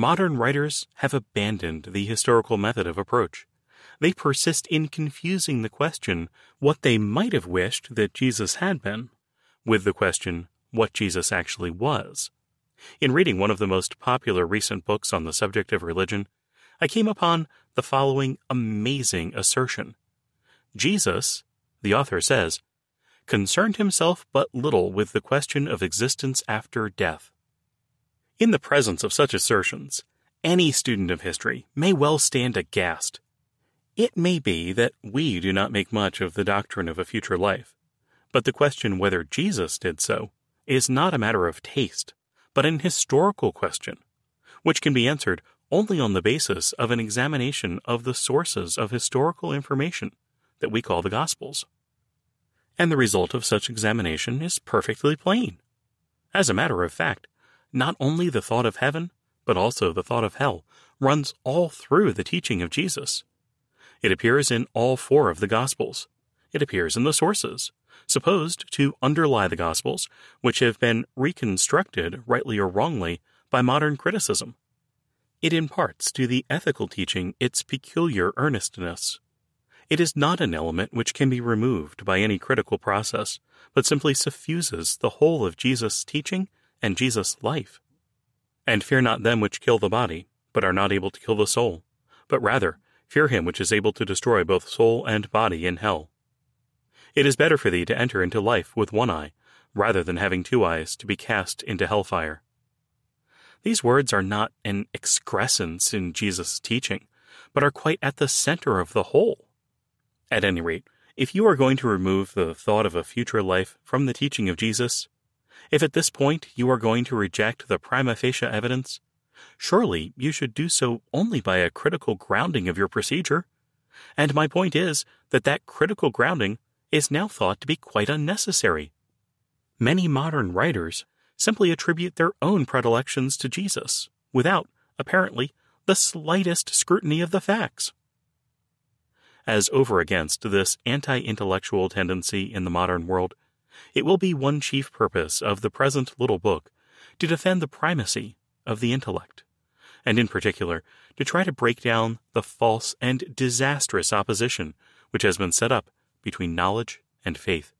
modern writers have abandoned the historical method of approach. They persist in confusing the question, what they might have wished that Jesus had been, with the question, what Jesus actually was. In reading one of the most popular recent books on the subject of religion, I came upon the following amazing assertion. Jesus, the author says, concerned himself but little with the question of existence after death. In the presence of such assertions, any student of history may well stand aghast. It may be that we do not make much of the doctrine of a future life, but the question whether Jesus did so is not a matter of taste, but an historical question, which can be answered only on the basis of an examination of the sources of historical information that we call the Gospels. And the result of such examination is perfectly plain. As a matter of fact, not only the thought of heaven, but also the thought of hell runs all through the teaching of Jesus. It appears in all four of the Gospels. It appears in the sources, supposed to underlie the Gospels, which have been reconstructed, rightly or wrongly, by modern criticism. It imparts to the ethical teaching its peculiar earnestness. It is not an element which can be removed by any critical process, but simply suffuses the whole of Jesus' teaching and Jesus' life. And fear not them which kill the body, but are not able to kill the soul, but rather fear him which is able to destroy both soul and body in hell. It is better for thee to enter into life with one eye, rather than having two eyes to be cast into hell fire. These words are not an excrescence in Jesus' teaching, but are quite at the center of the whole. At any rate, if you are going to remove the thought of a future life from the teaching of Jesus, if at this point you are going to reject the prima facie evidence, surely you should do so only by a critical grounding of your procedure. And my point is that that critical grounding is now thought to be quite unnecessary. Many modern writers simply attribute their own predilections to Jesus, without, apparently, the slightest scrutiny of the facts. As over against this anti intellectual tendency in the modern world, it will be one chief purpose of the present little book to defend the primacy of the intellect, and in particular to try to break down the false and disastrous opposition which has been set up between knowledge and faith.